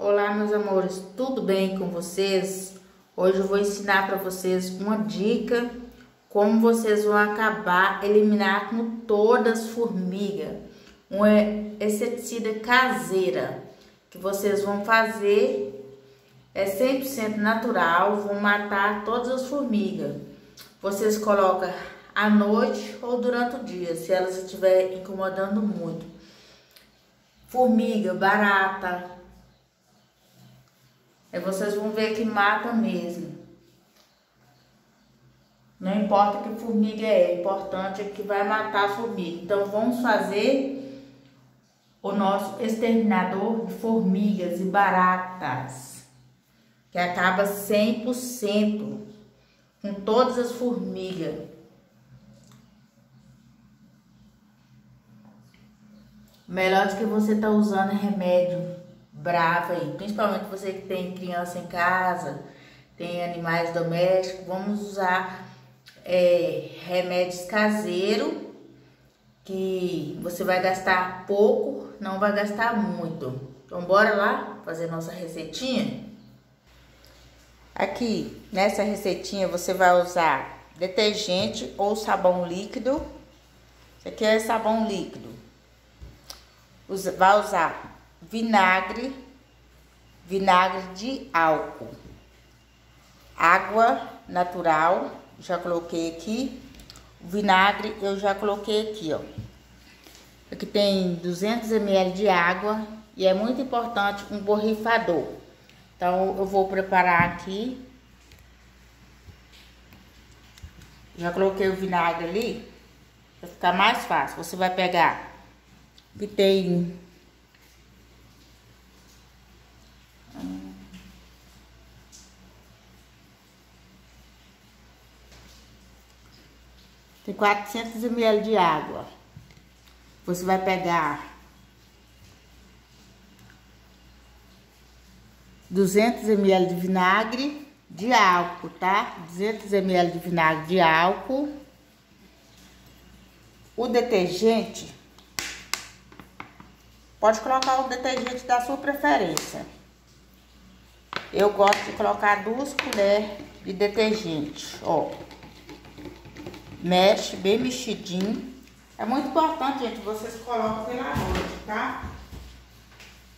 Olá meus amores, tudo bem com vocês? Hoje eu vou ensinar para vocês uma dica como vocês vão acabar eliminar com todas as formigas. Uma inseticida caseira que vocês vão fazer é 100% natural, vão matar todas as formigas. Vocês colocam à noite ou durante o dia, se elas estiverem incomodando muito. Formiga, barata, Aí vocês vão ver que mata mesmo. Não importa que formiga é, o importante é que vai matar a formiga. Então vamos fazer o nosso exterminador de formigas e baratas, que acaba 100% com todas as formigas. Melhor do que você tá usando remédio brava aí, principalmente você que tem criança em casa, tem animais domésticos, vamos usar é, remédios caseiros que você vai gastar pouco, não vai gastar muito. Então bora lá fazer nossa receitinha? Aqui, nessa receitinha você vai usar detergente ou sabão líquido. Isso aqui é sabão líquido. Vai usar vinagre, vinagre de álcool, água natural, já coloquei aqui, o vinagre eu já coloquei aqui, ó. Aqui tem 200 ml de água e é muito importante um borrifador. Então eu vou preparar aqui. Já coloquei o vinagre ali, para ficar mais fácil. Você vai pegar que tem Tem 400 ml de água. Você vai pegar 200 ml de vinagre de álcool, tá? 200 ml de vinagre de álcool. O detergente, pode colocar o detergente da sua preferência. Eu gosto de colocar duas colheres de detergente, ó mexe bem mexidinho. É muito importante, gente, vocês colocam pela noite, tá?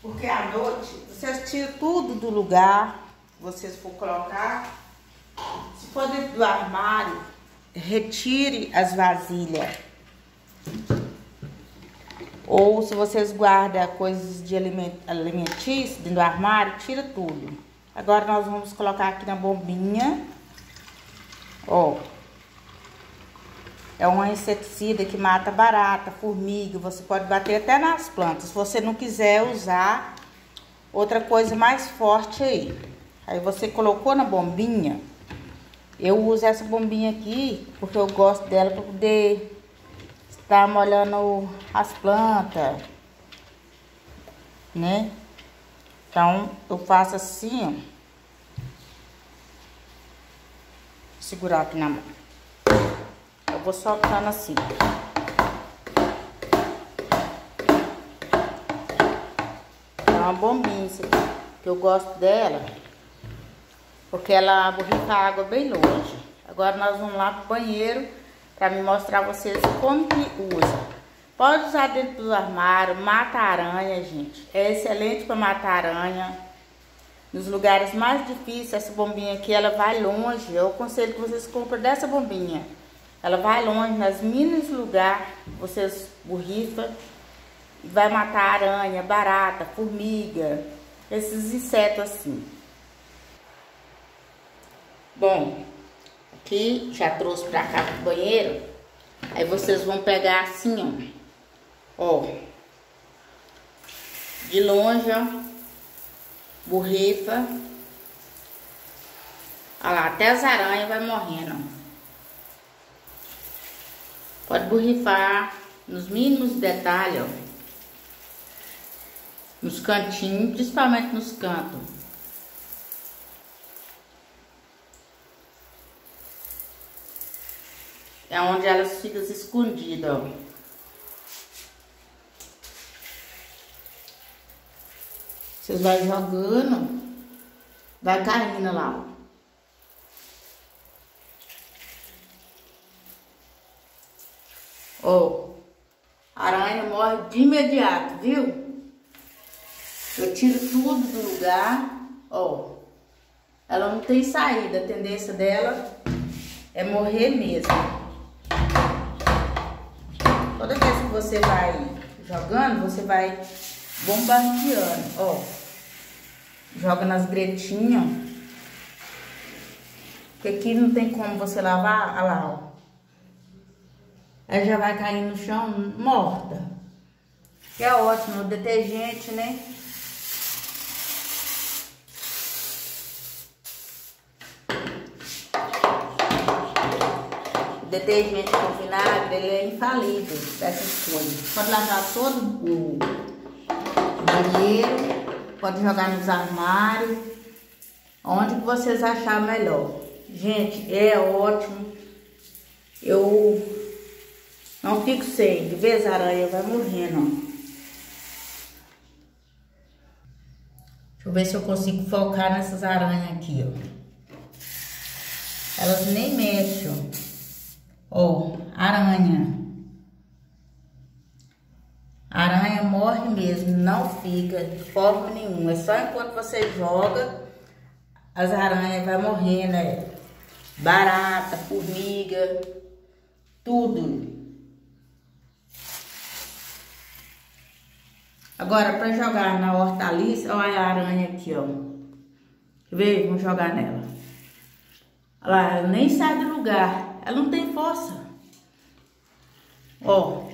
Porque à noite, vocês tiram tudo do lugar, vocês for colocar. Se for dentro do armário, retire as vasilhas. Ou se vocês guardam coisas de alimentício dentro do armário, tira tudo. Agora nós vamos colocar aqui na bombinha. Ó. É um inseticida que mata barata, formiga, você pode bater até nas plantas. Se você não quiser usar outra coisa mais forte aí. Aí você colocou na bombinha. Eu uso essa bombinha aqui porque eu gosto dela para poder estar molhando as plantas, né? Então, eu faço assim, ó. Segurar aqui na mão. Eu vou soltando assim. É uma bombinha isso aqui, que eu gosto dela, porque ela borrifa a água bem longe. Agora nós vamos lá pro banheiro para me mostrar vocês como que usa. Pode usar dentro do armário, mata aranha, gente. É excelente para matar aranha. Nos lugares mais difíceis, essa bombinha aqui, ela vai longe. Eu aconselho que vocês comprem dessa bombinha. Ela vai longe, nas minas lugar, vocês borrifam e vai matar aranha, barata, formiga, esses insetos assim. Bom, aqui já trouxe pra cá pro banheiro. Aí vocês vão pegar assim, ó. Ó. De longe, ó. Borrifa. Olha lá, até as aranhas vai morrendo, ó. Pode borrifar nos mínimos detalhes, ó. Nos cantinhos, principalmente nos cantos. É onde elas ficam escondidas, ó. Vocês vai jogando, vai caindo lá, ó. Ó, a aranha morre de imediato, viu? Eu tiro tudo do lugar, ó. Ela não tem saída, a tendência dela é morrer mesmo. Toda vez que você vai jogando, você vai bombardeando, ó. Joga nas gretinhas. Que aqui não tem como você lavar, olha lá, ó. Aí já vai cair no chão morta. Que é ótimo, o detergente, né? detergente com vinagre, ele é infalível dessas coisas. Pode lavar todo o banheiro, pode jogar nos armários, onde vocês acharem melhor. Gente, é ótimo. Eu não fico sem, de vez a aranha vai morrendo. Deixa eu ver se eu consigo focar nessas aranhas aqui, ó. Elas nem mexem, ó. Aranha. Aranha morre mesmo, não fica de forma nenhuma. É só enquanto você joga, as aranhas vai morrendo, né? Barata, formiga, tudo. Agora, para jogar na hortaliça, olha a aranha aqui, ó. Vê, vamos jogar nela. Olha lá, ela nem sai do lugar. Ela não tem força. Ó.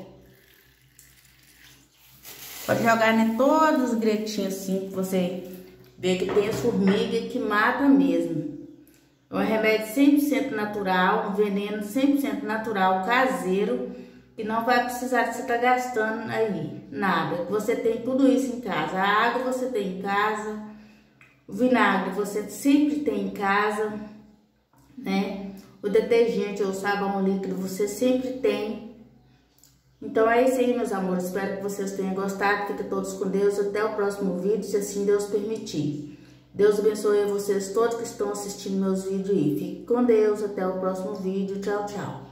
Pode jogar em todos os gretinhos assim, que você vê que tem as formigas que mata mesmo. É um remédio 100% natural, um veneno 100% natural, caseiro, que não vai precisar de você estar tá gastando aí, nada. Você tem tudo isso em casa. A água você tem em casa, o vinagre você sempre tem em casa, né? O detergente ou sabão líquido você sempre tem. Então é isso aí, meus amores. Espero que vocês tenham gostado. Fiquem todos com Deus. Até o próximo vídeo, se assim Deus permitir. Deus abençoe vocês todos que estão assistindo meus vídeos aí. Fique com Deus. Até o próximo vídeo. Tchau, tchau.